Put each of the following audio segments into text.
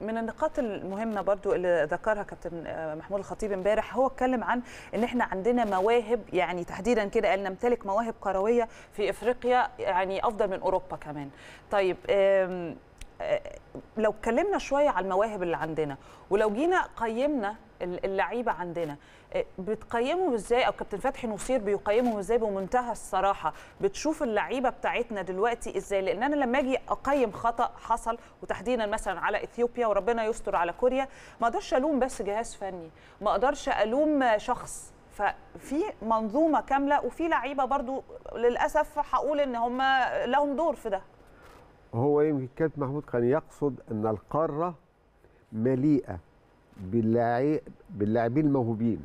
من النقاط المهمة برضو اللي ذكرها كابتن محمود الخطيب امبارح هو اتكلم عن إن إحنا عندنا مواهب يعني تحديدا كده قال نمتلك مواهب كروية في إفريقيا يعني أفضل من أوروبا كمان. طيب لو اتكلمنا شوية على المواهب اللي عندنا ولو جينا قيمنا اللعيبة عندنا آه، بتقيمهم إزاي؟ أو كابتن فتحي نصير بيقيمهم إزاي بمنتهى الصراحة؟ بتشوف اللعيبة بتاعتنا دلوقتي إزاي؟ لأن أنا لما أجي أقيم خطأ حصل وتحديدا مثلا على إثيوبيا وربنا يستر على كوريا ما أقدرش ألوم بس جهاز فني ما أقدرش ألوم شخص. ففي منظومة كاملة وفي لعيبة برضو للأسف هقول إن هم لهم دور في ده. هو يمكن كابتن محمود كان يقصد أن القارة مليئة باللاعبين الموهوبين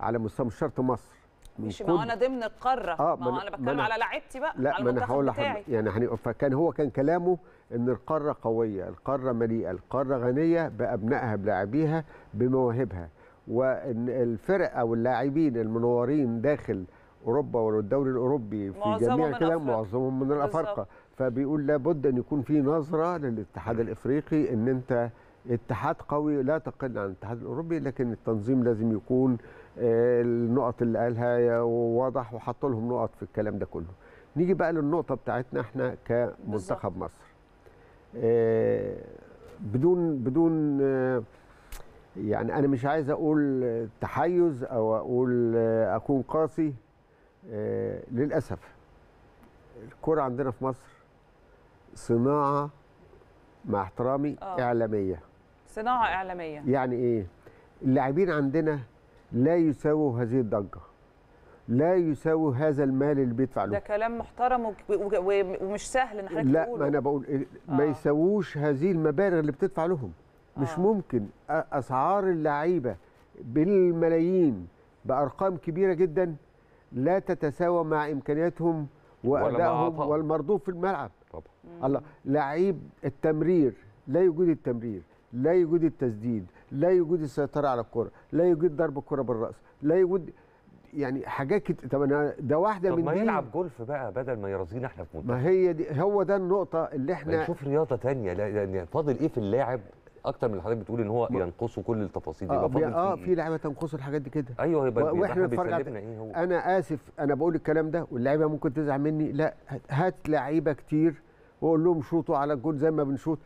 على مستوى مش شرط مصر. مش ما أنا ضمن القارة. آه، ما ما أنا بتكلم على لعيبتي بقى لا على ما أنا هقول لحضرتك يعني هنبقى فكان هو كان كلامه إن القارة قوية القارة مليئة القارة غنية بأبنائها بلاعبيها بمواهبها. وإن الفرق أو اللاعبين المنورين داخل أوروبا والدوري الأوروبي في جميع كده. معظمهم من. الأفارقة. فبيقول لابد أن يكون في نظرة للاتحاد الإفريقي أن أنت اتحاد قوي لا تقل عن الاتحاد الأوروبي لكن التنظيم لازم يكون آه، النقط اللي قالها واضح وحط لهم نقط في الكلام ده كله. نيجي بقى للنقطة بتاعتنا إحنا كمنتخب مصر. آه، بدون بدون آه، يعني أنا مش عايز أقول تحيز أو أقول أكون قاسي للأسف الكرة عندنا في مصر صناعة مع احترامي آه. إعلامية. صناعة إعلامية. يعني إيه؟ اللاعبين عندنا لا يساووا هذه الضجة. لا يساووا هذا المال اللي بيدفع ده له كلام محترم وك- و- و- ومش سهل إن حضرتك لا تقوله. ما أنا بقول إيه، ما آه. يساووش هذه المبالغ اللي بتدفع لهم. مش آه. ممكن. أ- أسعار اللعيبة بالملايين بأرقام كبيرة جدا لا تتساوى مع إمكانياتهم وأدائهم. والمردود في الملعب. طبعا. الله لعيب التمرير لا يوجد التمرير لا يوجد التسديد لا يوجد السيطرة على الكرة لا يوجد ضرب الكرة بالرأس لا يوجد يعني حاجات كت... طب أنا ده واحدة طب من ما دي. يلعب جولف بقى بدل ما يرازينا إحنا في منتخب. ما هي دي هو ده النقطة اللي إحنا نشوف رياضة تانية لا يعني فاضل إيه في اللاعب؟ أكتر من اللي حضرتك بتقول إن هو ينقصه كل التفاصيل دي آه يبقى في فاضل آه فيه. في إيه؟ لعيبة تنقص الحاجات دي كده. أيوه يبقى وإحنا إحنا نتفرج على- بيسلمنا إيه هو. أنا آسف أنا بقول الكلام ده واللعيبة ممكن تزعل مني لا هات لعيبة كتير واقول لهم شوطوا على الجول زي ما بنشوط.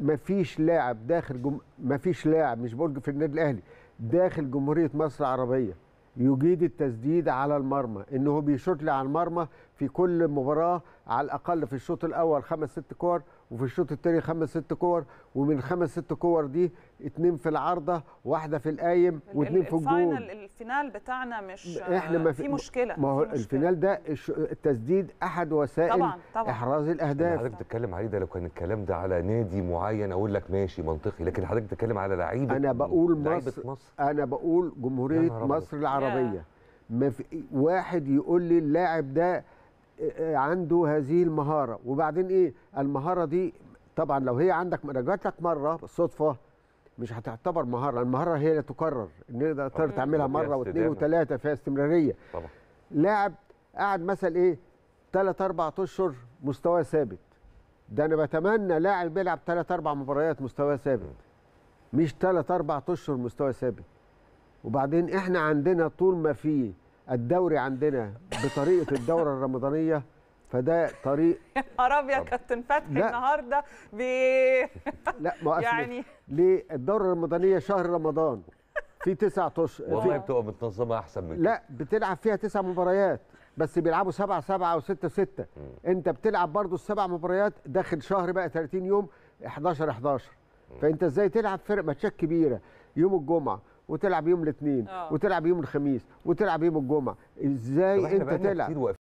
مفيش لاعب داخل جم... مفيش لاعب مش بقول في النادي الأهلي داخل جمهورية مصر العربية يجيد التسديد على المرمى إن هو بيشوط لي على المرمى في كل مباراة على الأقل في الشوط الأول خمس ست كور وفي الشوط الثاني خمس ست كور ومن خمس ست كور دي اتنين في العارضة واحدة في القايم واثنين في الجول الفاينل ال final بتاعنا مش إحنا ما في مشكلة ما هو في مشكلة. ال final ده التسديد أحد وسائل طبعا طبعا. إحراز اللي الأهداف. حضرتك بتتكلم عليه ده لو كان الكلام ده على نادي معين أقول لك ماشي منطقي لكن حضرتك بتتكلم على لعيبة أنا بقول مصر- مصر. أنا بقول جمهورية. مصر العربية. ما في واحد يقول لي اللاعب ده عنده هذه المهارة. وبعدين إيه؟ المهارة دي طبعا لو هي عندك جات لك مرة صدفة مش هتعتبر مهارة المهارة هي اللي تكرر. إن تقدر. تعملها مرة واثنين. وثلاثة فيها استمرارية. طبعا. لاعب قعد مثلا إيه؟ ثلاث أربع أشهر مستواه ثابت. ده أنا بتمنى لاعب بيلعب ثلاث أربع مباريات مستواه ثابت. مش ثلاث أربع أشهر مستوى ثابت. وبعدين إحنا عندنا طول ما في الدوري عندنا بطريقة الدورة الرمضانية فده طريق يا نهار طبعا. كابتن فتحي. النهارده بي... لا ما يعني ليه الدوره الرمضانية شهر رمضان في تسع اشهر والله بتبقى متنظمة أحسن من كده. لا بتلعب فيها تسع مباريات بس بيلعبوا سبعة سبعة وستة ستة أنت بتلعب برضو السبع مباريات داخل شهر بقى 30 يوم 11 11 فأنت إزاي تلعب فرق ماتشات كبيرة يوم الجمعة وتلعب يوم الاثنين آه. وتلعب يوم الخميس وتلعب يوم الجمعة إزاي أنت تلعب كتير